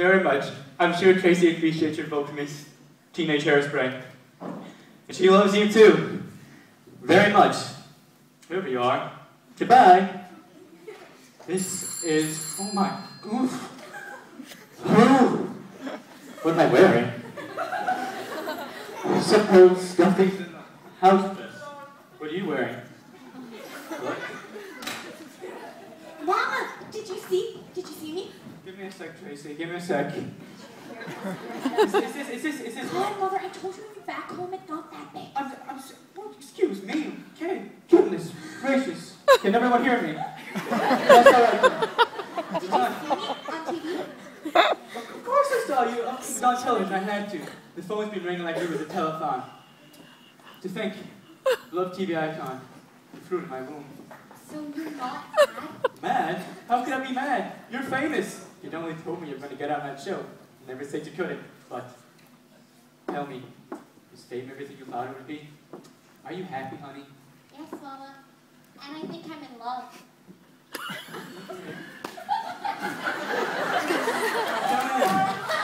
very much. I'm sure Tracy appreciates your Miss Teenage Hairspray. And she loves you too. Very much. Whoever you are. Goodbye. This is, oh my, oof. What am I wearing? Suppose nothing's in the house dress. What are you wearing? Look. Mama, did you see? Did you see me? Give me a sec, Tracy. Give me a sec. Is, is this, is this, is this, Hi, Mother, I told you when back home it's not that big. I'm, I'm, oh, excuse me. Okay, goodness gracious. Can everyone hear me? That's all right. Did you see me on TV? Of course I saw you. It was on television. I had to. The phone's been ringing like it was a telethon. To think, love TV icon, the fruit of my womb. So you're not mad? Mad? How could I be mad? You're famous. You'd only told me you were going to get on that show. You never said you couldn't. But tell me, is fame everything you thought it would be? Are you happy, honey? Yes, Mama. And I think I'm in love.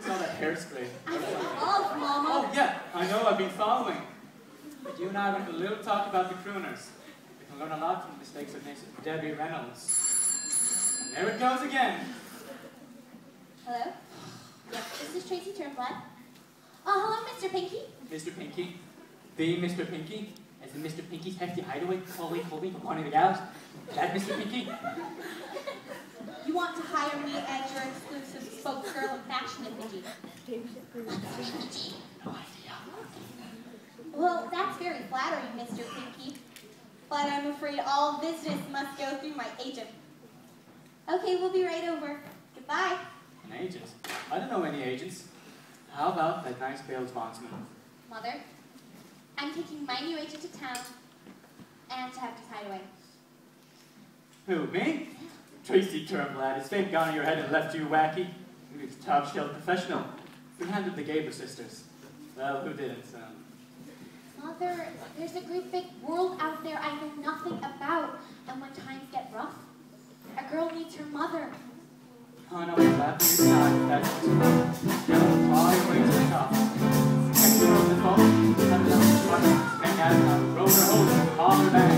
Saw that hairspray. I'm in love, Mama. Oh, yeah, I know, I've been following. But you and I went a little talk about the crooners. We can learn a lot from the mistakes of Debbie Reynolds. And there it goes again. Hello? Yes, this is Tracy Turnblad. Oh, hello, Mr. Pinky. Mr. Pinky, the Mr. Pinky, as in Mr. Pinky's hefty hideaway, Chloe Colby from Bonnie the Gals. That Mr. Pinky? You want to hire me as your exclusive spokesgirl of fashion Pinky? No idea. Well, that's very flattering, Mr. Pinky. But I'm afraid all business must go through my agent. Okay, we'll be right over. Goodbye. An agent? I don't know any agents. How about that nice Bales bondsman? Mother, I'm taking my new agent to town and to have to hide away. Who, me? Tracy Turnblad. Is fame gone in your head and left you wacky? He was top shelf professional. Who handled the Gabor sisters? Well, who didn't? Um, Mother, there's a great big world out there I know nothing about. And when times get rough, a girl needs her mother. Oh no, that is not. That's no, fly away to the top. Next to the phone, have a little one, hang out on roller hose, on her back.